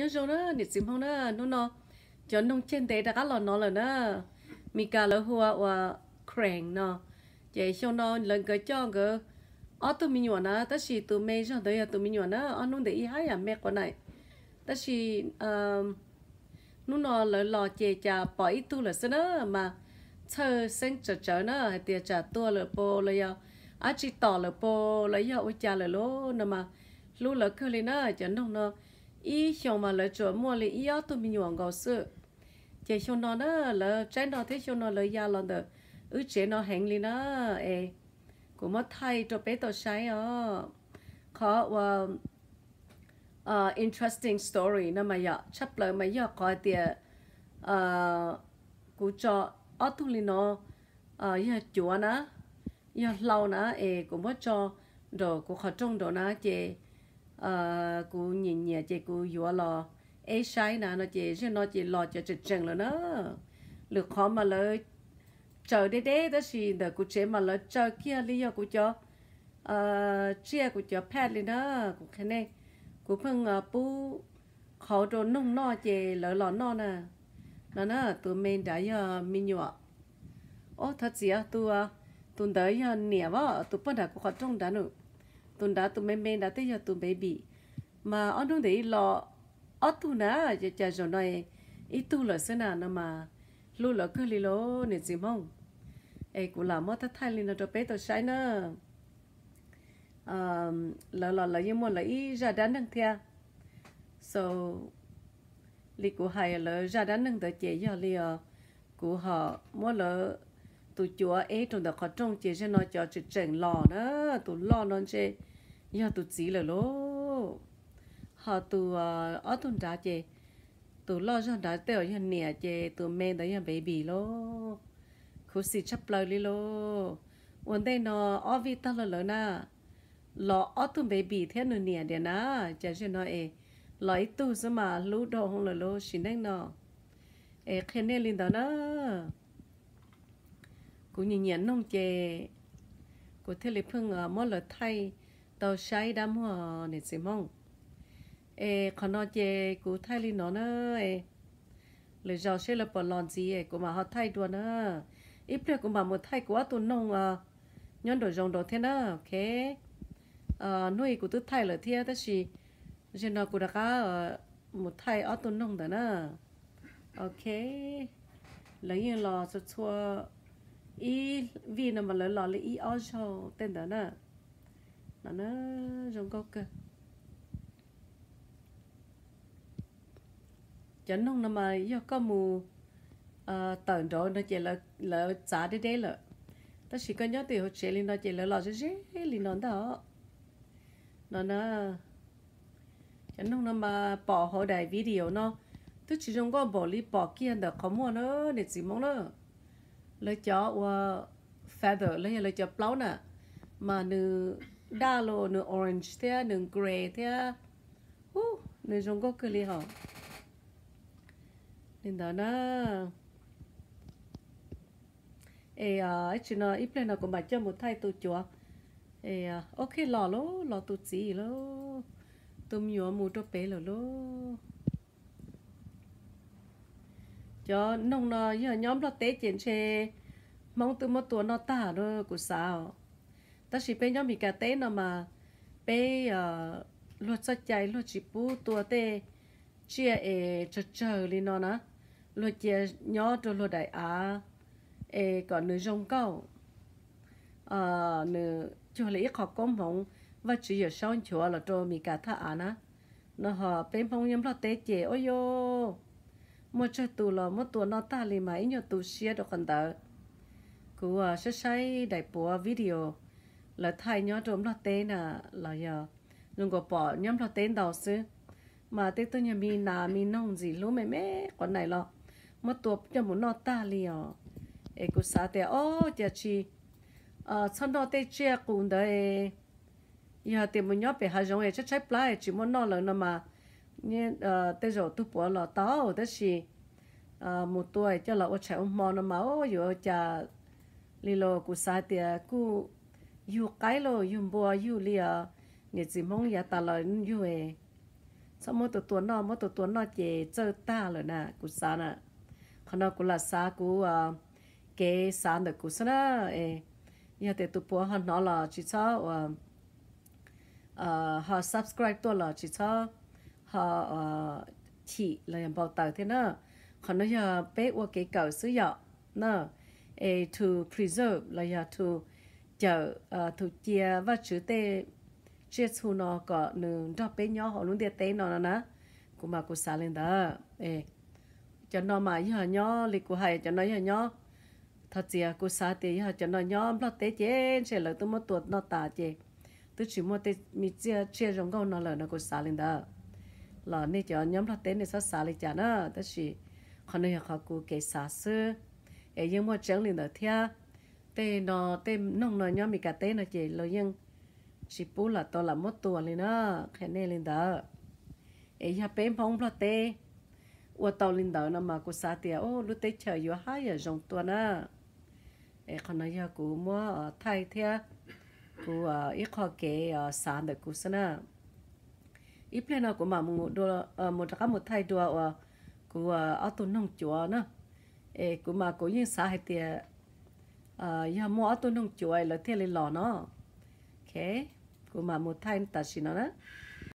nhớ rồi đó để xem không đó nó nó cho nông trên tế đã cá nó là nó mi cả là hoa và crane nó chạy cho nó lần cái cho cái ở tụi mình nhọn á, tất nhiên tụi mình cho tới tụi mình nhọn á, ở nông để ý hay à mẹ con này, tất nhiên nó nó là lò chè chả bỏ ít tu là sao nữa mà chờ sinh chờ chờ hay tiệt chả tua là po là yêu à chỉ tỏ là po là yêu ôi cha là lố nè mà lúc là khơi lên nữa chẳng nông nó ý xong mà là chỗ mua là ý áo tụi mình nhọn gạo sữa chè xong nó đó là trên nó thế xong nó là áo lần đó ứ chế nó hàng liền đó ê của mất thay cho bé tao sai ó, có và uh, interesting story nó mà giờ chấp lời mà giờ coi tiền uh, của cho ở tu li nó ờ, giờ chúa nó giờ lâu nó ê cũng mất cho đồ của họ trong đồ nó chế. Ờ, cô của nhìn nhẹ chị, cô vừa lo ấy sai nè nó chị, chứ nó chị lo cho chị chừng rồi nó. Lực khó mà lỡ chờ đấy đấy đó là đỡ cô chế mà lỡ chờ kia lý do cô cho. Ờ chia cô cho pet lên đó, cô cái này cô phăng ờ, bu khó đồ nung no chị, lỡ lọ no nè. Nó nó ờ, tụi mình đã giờ mình nhọ ô thật gì à tụi tụi đấy giờ nè vợ tụi bắt đã cụ khó trong đã nữa tụi đã tụi mình mình đã tới giờ tụi baby mà ở đâu đấy lọ ở tụi nữa giờ cho rồi nói ít tụi là thế nào mà lúc là cứ lì lô nè gì mong ê cũng làm mất thay lên nó bé tôi sai nữa là là là như một là ý ra đắn đằng thia. So lịch của hai là ra đắn đằng tới chế giờ li của họ mỗi là tụi chúa ấy trong đó có trong chế cho nó cho chữ chỉnh lò nữa tụi lò nó chế giờ tụi chỉ là lố. Họ tụi ờ, ở tụi đã chế tụi lo cho đã tiêu như nè chế tụi mẹ đấy như baby lố. Khu sĩ chấp lời đi lố. Vấn đề nó ở vì ta là lớn na. Lọ ở tụi baby thế nữa nè để na. Chả cho nó, ê lấy tu sao mà lú đồ không là lô xin đấy nó. Ê, khen nè linh đó nó. Cũng nhìn nhận nông chè của thế là phương ờ, ở mỗi lời thay tàu sai đam hoa nè xem mong, ê còn nó chê cú thay linh nó nữa ê lời giàu sẽ là bỏ lòn gì ê của mà họ thay đùa nữa ít bữa cũng bảo một thay của tôi nông à nhon đồ dòng đồ thế nữa, ok à nuôi của tôi thay là thế đó là giờ nó cũng đã có một thay ở tôi nông đó nữa ok lấy yên lò cho chua ý vì nó mà lấy lò lấy ý ở cho tên đó nữa nó nó rong câu cơ chẳng nông nằm mà do có mù ờ, tận rồi nó chỉ là là giá đi đấy là ta chỉ cần nhớ từ hồi chế lên nó chỉ là lo dễ lên nó đó. Nó nó cho nông nằm mà bỏ hồi đại video nó tôi chỉ dùng có bỏ đi bỏ kia được không mua nó để chỉ mong nó. Lấy cho ờ, feather, lấy lấy cho plau nè. Mà nữ đa lô nữ orange thế nữ gray thế hú nữ giống có cái gì hả? Nên đó nó ê à chỉ nó, ít lên nó cũng bắt cho một thay tụ chúa. Ê à ok, lò lô lò tụ gì lô tụm nhựa mù cho bé lô lô cho nông nó giờ nhóm nó tế chuyện xe mong từ một tuần nó tả rồi, của sao? Ta chỉ bên nhóm bị cả tế nó mà bé ờ, luật sa chạy luật chỉ bu tua tê, chia ê chờ chờ lên nó nè luật chia nhỏ cho luật đại á ê còn nữ rong câu ờ nữ cho lấy khó công mong và chỉ ở sau chùa là cho mì cả thà á na nó họ bên phong nhóm là tế chế, ôi yo một chơi tù là một tuần nó ta li mà ấy nhiều tù xia được còn đỡ cú ờ, sẽ sai đại bộ video là thay nhớ trộm lo tên là là giờ. Đừng có bỏ nhóm lo tên đầu xứ mà tết tôi nhà mình là mình nông gì luôn mẹ mẹ, con này lo một tuột cho muốn nó ta liền à. Ê, cô sa te ô chả chi. Ờ xong đó tết chia cùng đấy giờ thì muốn nhớ về hai giống ấy, chắc trái phải chỉ muốn nói là mà. Như ờ tết rồi tôi bỏ lo tao đó gì ờ một tuổi cho là ở chạy ông mò nó mà rồi giờ chả lilo cô sa te cô yêu cái lo yêu bùa yêu lia nhật chỉ mong ya ta lo yêu ấy e. sau mỗi tổ tuần nó mỗi tổ tuần nó chỉ chơi ta rồi nè cú sa nè khi nó cú là sa cú à cái sa được cú sa nè ê e. giờ thì tụi bùa họ nó là chỉ cho à à họ subscribe tôi là chỉ cho họ à chỉ là bảo tờ thế nè khả nó giờ bé qua cái cầu sử dụng nè to preserve là giờ to chờ thủ chia và chữ tê chia chú nó có nương đó bé nhỏ họ luôn địa tê nó nè. Cũng mà cũng xả lên đó, ê, cho nó mà giờ nhỏ lịch của hay cho nó giờ nhỏ thật gì à cô xả thì giờ cho nó nhỏ nó tê chế sẽ là tôi mất tuột, nó tả chế tôi chỉ mua tê mi chia chia rong câu nó là nó cũng xả lên đó. Là nên cho nhóm nó tê này sẽ xả lên chả nó? Đó chỉ còn này họ cũng cái xả sơ ê, nhưng mà chẳng lên đó thia tê nó, tê nông nó nhóm mi cả tê nó chỉ lo nhưng chỉ bố là to là mất tuổi lên đó cái này lên đó ấy ya bên phong là tê. Và tàu lên đó nó mà cô sa tiệt ô, lúc tê chờ yo hai giờ trong tuổi á. Ấy còn nói ya cô mua thay thế cô ít khó kể sản được cô sana ít lên nó cô mà một đô ờ, một cái một thay đô cô ở tuần nông chúa nữa ấy cô mà cô yên sa hay tiệt Ờ, à ya mua ở tuần nông là thế lên lò nó. Ok. Cô mà một thay ta xin nó đó.